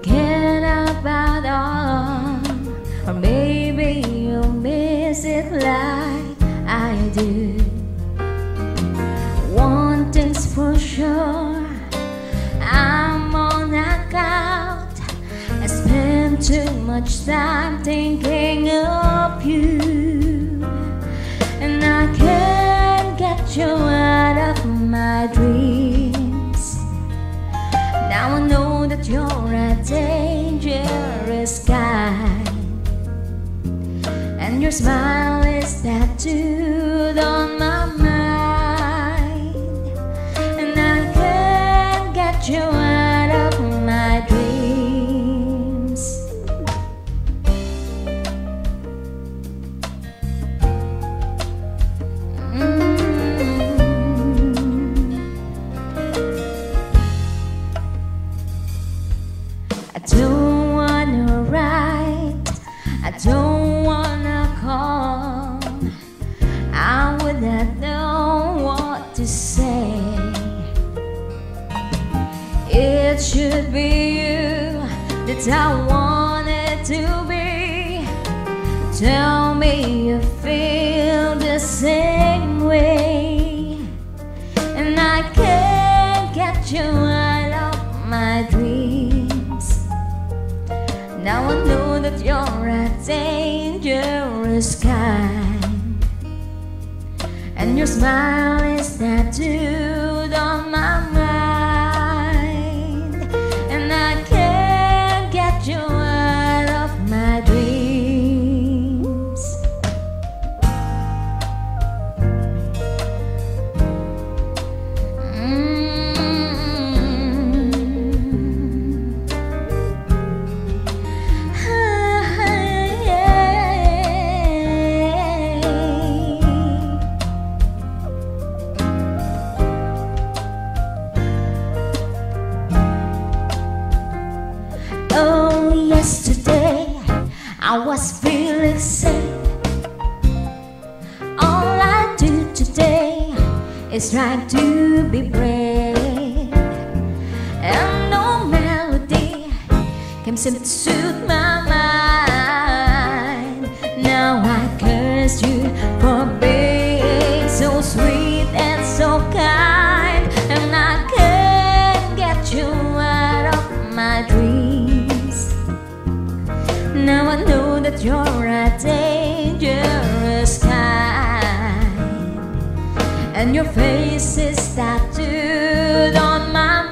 forget about all, or maybe you'll miss it like I do. One thing's for sure, I'm on a count. I spend too much time thinking of. That you're a dangerous guy, and your smile is tattooed I wanna call. I would not know what to say. It should be you that I wanted to be. Tell me you feel the same way, and I can't get you out of my dreams. Now I know that you're a dangerous kind, and your smile is tattooed was feeling sick. All I do today is try to be brave, and no melody can seem to suit my mind. Now I curse you you're a dangerous kind, and your face is tattooed on my